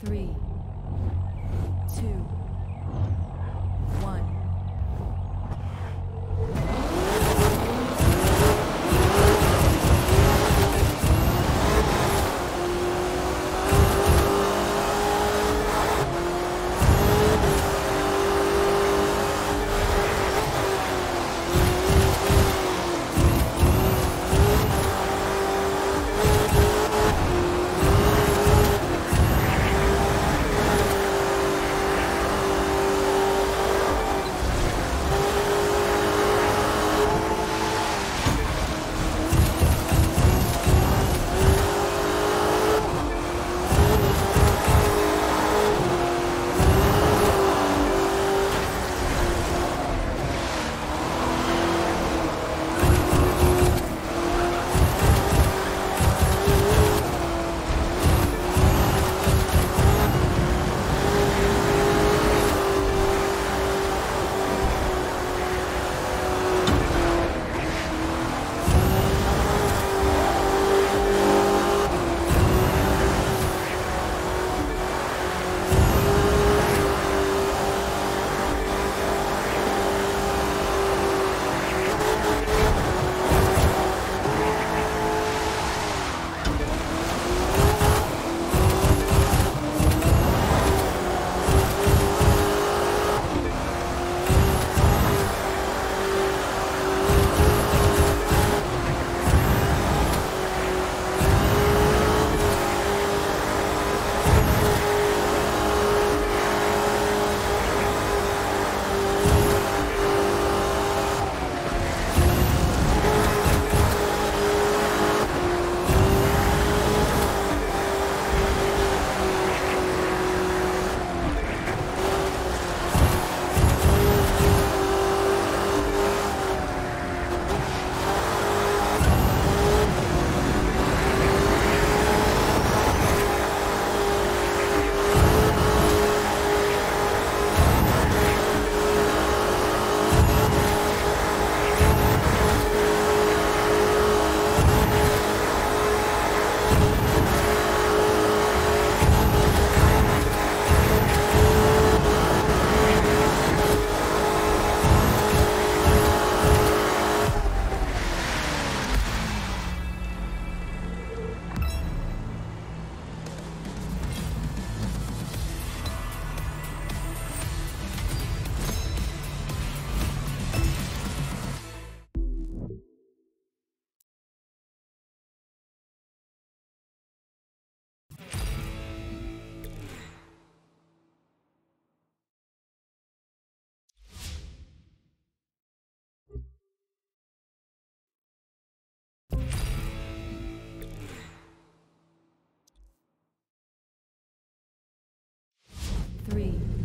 three, Three.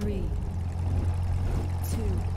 Three, two,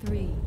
Three,